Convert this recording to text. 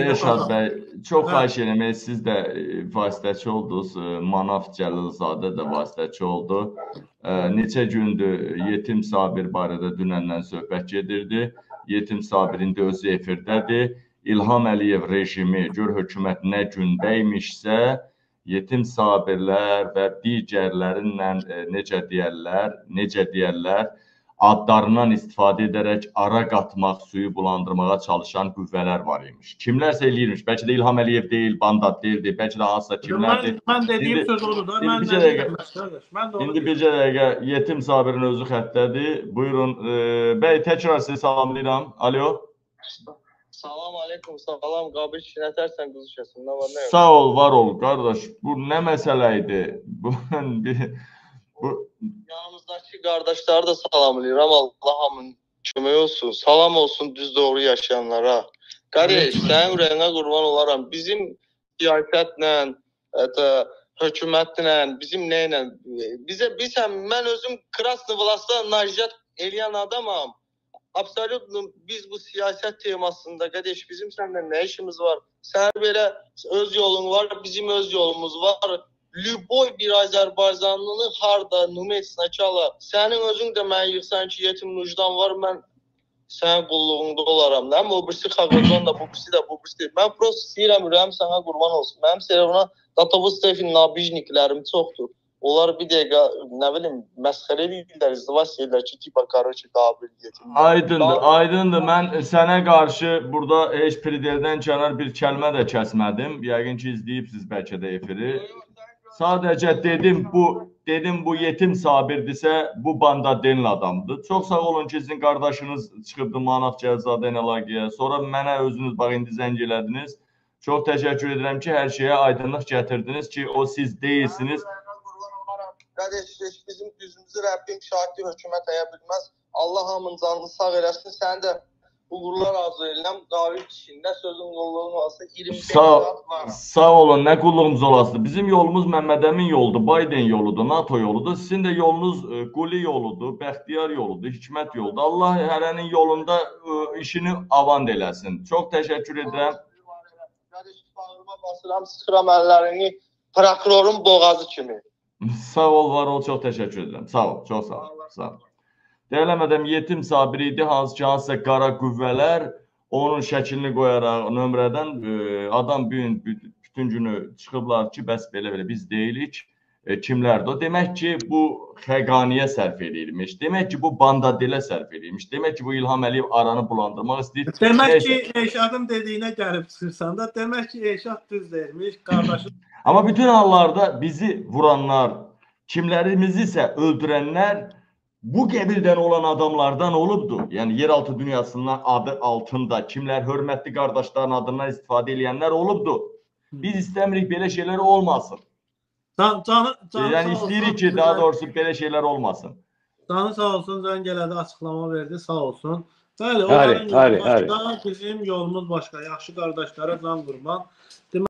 Elşad bəy, çox xahiş eləmək, siz də e, vasitəçi oldunuz, e, Manaf Cəlilzadə də vasitəçi oldu. E, neçə gündür yetim Sabir barədə dünəndən söhbət gedirdi. Yetim Sabir indi özü efirdədir. İlham Əliyev rejimi gör hökumət nə gündəymişsə, yetim Sabirlər və digərlərinlə necə deyərlər, necə deyərlər, adlarından istifadə edərək ara qatmaq, suyu bulandırmağa çalışan qüvvələr var imiş. Kimlərsə eləyirmiş. Bəlkə də İlham Əliyev deyil, Bandat deyildi, bəlkə də hansısa kimlərdir. Mən, mən dediyim indi, söz odur da. Mən bir dəqiqə, mən də İndi bir dəqiqə Yetim Sabirin özü xəttədir. Buyurun, e, bəy təkrar sizi salamlayıram. Alo. Salam aleykum, salam Qabil nətərsən qızışasın, nə var, nə yox? Sağ ol, var ol qardaş. Bu nə məsələ idi? Bu bir bu yanımızdakı qardaşları da salamlayıram. Allah hamının kömək olsun. Salam olsun düz doğru yaşayanlara. Qardaş, sənin ürəyinə qurban olaram. Bizim siyasətlə, hətta hökumətlə, bizim nə ilə bizə bizəm mən özüm Krasnı Vlasda najat eləyən adamam. Absolutno biz bu siyaset temasında qardaş bizim səninlə nə işimiz var? Sən belə öz yolun var, bizim öz yolumuz var. Lüboy bir Azərbaycanlını harda nümayəndə çala. Sənin özün də mən yığsan ki, yetim müjdan var, mən sənin qulluğunda olaram. Nə o birisi Xaqazon da, bu birisi də, bu birisi. Mən prosta istəyirəm ürəyim sənə qurban olsun. Mənim telefona Datovu Stefin nabijniklərim çoxdur. Onlar bir dəqiqə nə bilim məsxərə edirlər, izdivac edirlər ki, tipa qarıcı qabiliyyətim. Aydındır, aydındır. Mən sənə qarşı burada heç prideldən kənar bir kəlmə də kəsmədim. Yəqin ki, izləyibsiz bəlkə də efiri. Sadəcə dedim bu dedim bu yetim Sabirdirsə bu banda denil adamdır. Çox sağ olun ki, sizin qardaşınız çıxıbdı Manaf Cəlzadə əlaqəyə. Sonra mənə özünüz bax indi zəng elədiniz. Çox təşəkkür edirəm ki, hər şeyə aydınlıq gətirdiniz ki, o siz deyilsiniz. Qardaş, bizim düzümüzü Rəbbim şahiddir, hökumət əyə bilməz. Allah hamının canını sağ eləsin. Sən də uğurlar arzu edirəm. David işində sözün qulluğun olsa 25 sağ, sağ olun. Nə qulluğumuz olasın. Bizim yolumuz Məmmədəmin yoludur, Biden yoludur, NATO yoludur. Sizin də yolunuz e, Quli yoludur, Bəxtiyar yoludur, Hikmət yoludur. Allah hərənin yolunda e, işini avant eləsin. Çox təşəkkür edirəm. Bağırma basıram, sıxıram əllərini prokurorun boğazı kimi. sağ ol, var ol. Çox təşəkkür edirəm. Sağ ol, çox sağ ol. Sağ ol. Deyələmədəm yetim Sabir idi, hansı ki, hansısa qara qüvvələr onun şəklini qoyaraq nömrədən e, adam bu gün bütün günü çıxıblar ki, bəs belə-belə biz deyilik. E, kimlərdir o? Demək ki, bu xəqaniyə sərf eləyirmiş. Demək ki, bu bandadilə sərf eləyirmiş. Demək ki, bu İlham Əliyev aranı bulandırmaq istəyir. Demək ki, Eşadın dediyinə gəlib çıxırsan da, demək ki, Eşad düz deyirmiş, qardaşım. Amma bütün hallarda bizi vuranlar, kimlərimizi isə öldürənlər bu qəbildən olan adamlardan olubdu. Yəni yeraltı dünyasından adı altında kimlər hörmətli qardaşların adından istifadə edənlər olubdu. Biz istəmirik belə şeylər olmasın. Can, can, can, yəni istəyirik ki, daha doğrusu belə şeylər olmasın. Canı sağ olsun, zəng elədi, açıqlama verdi, sağ olsun. Bəli, onların yolu başqa, bizim yolumuz başqa. Yaxşı qardaşlara can qurban.